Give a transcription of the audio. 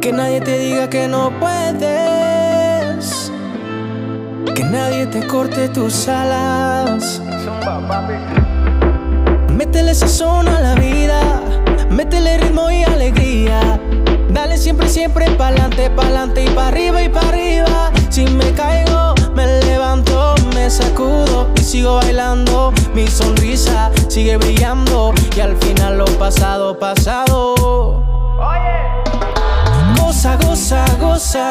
Que nadie te diga que no puedes. Que nadie te corte tus alas. Métele sazón a la vida. Métele ritmo y alegría. Dale siempre, siempre pa'lante, pa'lante y pa' arriba y pa' arriba. Si me caigo, me levanto, me sacudo y sigo bailando. Mi sonrisa sigue brillando y al final lo pasado, pasado. Goza, goza.